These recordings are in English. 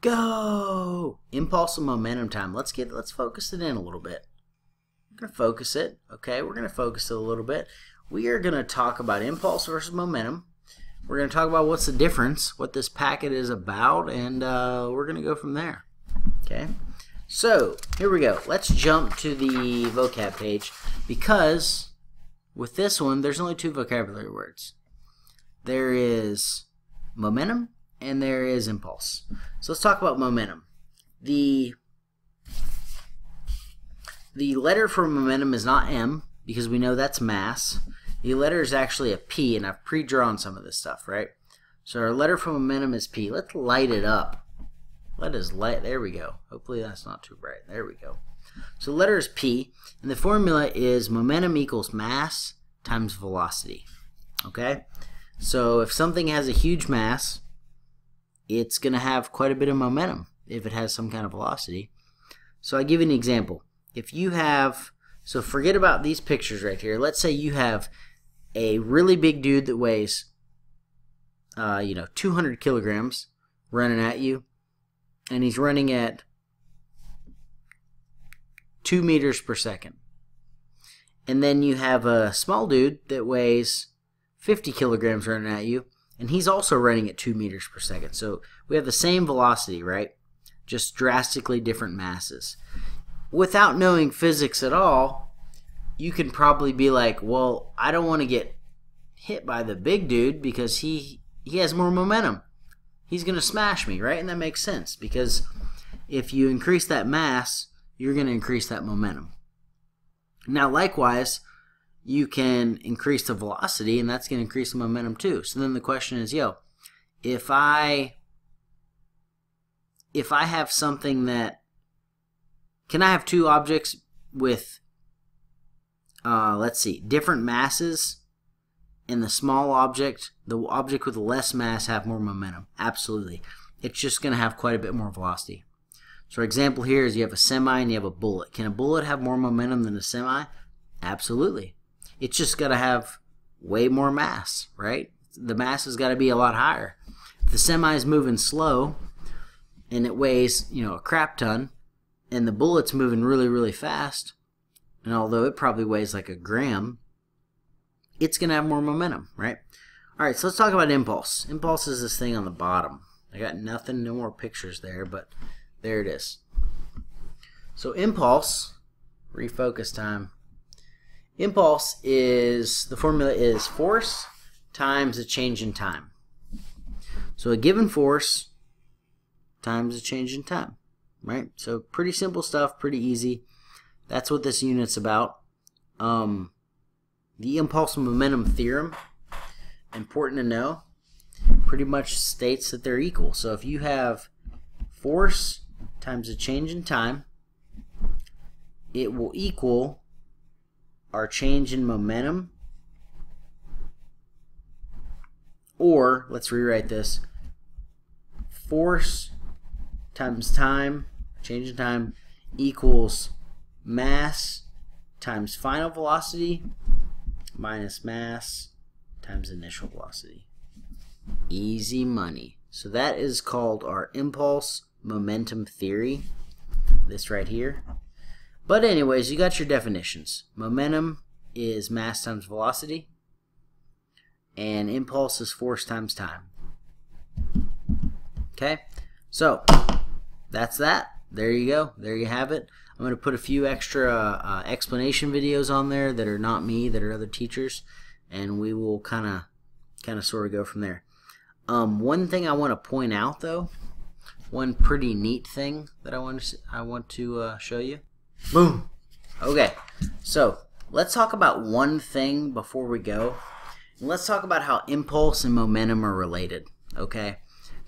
Go! Impulse and momentum time. Let's get let's focus it in a little bit. We're gonna focus it. Okay, we're gonna focus it a little bit. We are gonna talk about impulse versus momentum. We're gonna talk about what's the difference, what this packet is about, and uh, we're gonna go from there. Okay. So here we go. Let's jump to the vocab page because with this one, there's only two vocabulary words. There is momentum and there is impulse. So let's talk about momentum. The the letter for momentum is not M because we know that's mass. The letter is actually a P, and I've pre-drawn some of this stuff, right? So our letter for momentum is P. Let's light it up. Let us light. There we go. Hopefully that's not too bright. There we go. So the letter is P, and the formula is momentum equals mass times velocity. Okay? So if something has a huge mass, it's going to have quite a bit of momentum if it has some kind of velocity. So I give you an example. If you have, so forget about these pictures right here. Let's say you have a really big dude that weighs, uh, you know, 200 kilograms running at you, and he's running at 2 meters per second. And then you have a small dude that weighs 50 kilograms running at you, and he's also running at 2 meters per second. So we have the same velocity, right? Just drastically different masses. Without knowing physics at all, you can probably be like, well, I don't want to get hit by the big dude because he he has more momentum. He's going to smash me, right? And that makes sense because if you increase that mass, you're going to increase that momentum. Now, likewise, you can increase the velocity and that's going to increase the momentum too. So then the question is, yo, if I if I have something that can I have two objects with uh, let's see, different masses and the small object, the object with less mass have more momentum? Absolutely. It's just going to have quite a bit more velocity. So our example here is you have a semi and you have a bullet. Can a bullet have more momentum than a semi? Absolutely. It's just got to have way more mass, right? The mass has got to be a lot higher. If the semi is moving slow and it weighs, you know, a crap ton, and the bullet's moving really, really fast, and although it probably weighs like a gram, it's going to have more momentum, right? All right, so let's talk about impulse. Impulse is this thing on the bottom. I got nothing, no more pictures there, but there it is. So impulse, refocus time. Impulse is, the formula is force times a change in time. So a given force times a change in time, right? So pretty simple stuff, pretty easy. That's what this unit's about. Um, the impulse momentum theorem, important to know, pretty much states that they're equal. So if you have force times a change in time, it will equal our change in momentum, or let's rewrite this, force times time, change in time, equals mass times final velocity minus mass times initial velocity. Easy money. So that is called our impulse momentum theory. This right here. But anyways, you got your definitions. Momentum is mass times velocity. And impulse is force times time. Okay? So, that's that. There you go. There you have it. I'm going to put a few extra uh, explanation videos on there that are not me, that are other teachers, and we will kind of, kind of sort of go from there. Um, one thing I want to point out, though, one pretty neat thing that I want to I want to uh, show you. Boom. Okay, so let's talk about one thing before we go. Let's talk about how impulse and momentum are related. Okay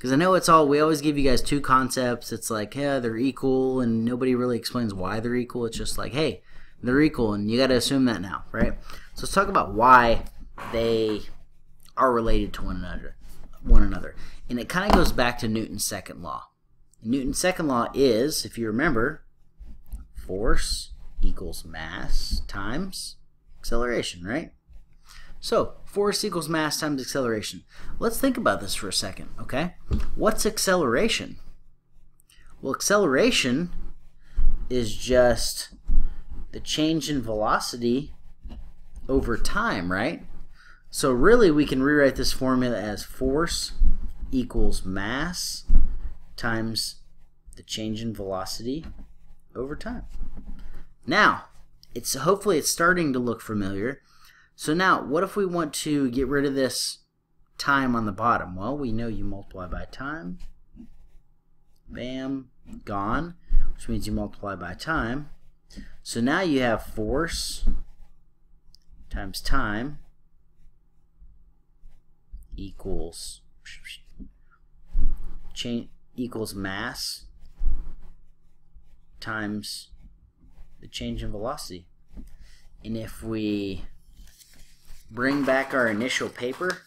because I know it's all we always give you guys two concepts. It's like, yeah, they're equal, and nobody really explains why they're equal. It's just like, hey, they're equal, and you got to assume that now, right? So let's talk about why they are related to one another. One another, and it kind of goes back to Newton's second law. Newton's second law is, if you remember, force equals mass times acceleration, right? So, force equals mass times acceleration. Let's think about this for a second, okay? What's acceleration? Well, acceleration is just the change in velocity over time, right? So really we can rewrite this formula as force equals mass times the change in velocity over time. Now, it's hopefully it's starting to look familiar. So now, what if we want to get rid of this time on the bottom? Well, we know you multiply by time. Bam, gone, which means you multiply by time. So now you have force times time equals change equals mass times the change in velocity. And if we bring back our initial paper,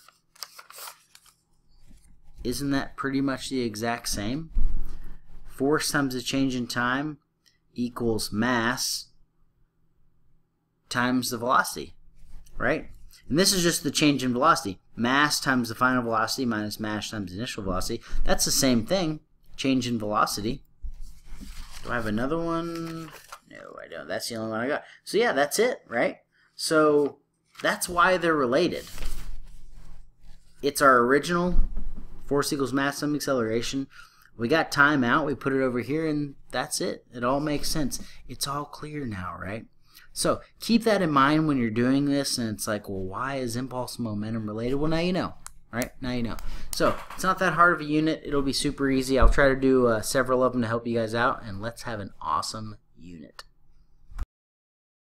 isn't that pretty much the exact same? Force times the change in time equals mass times the velocity, right? And this is just the change in velocity. Mass times the final velocity minus mass times initial velocity. That's the same thing, change in velocity. Do I have another one? No, I don't. That's the only one I got. So yeah, that's it, right? So that's why they're related. It's our original force equals mass times acceleration. We got time out, we put it over here, and that's it. It all makes sense. It's all clear now, right? So keep that in mind when you're doing this, and it's like, well, why is impulse momentum related? Well, now you know, right? Now you know. So it's not that hard of a unit. It'll be super easy. I'll try to do uh, several of them to help you guys out, and let's have an awesome unit.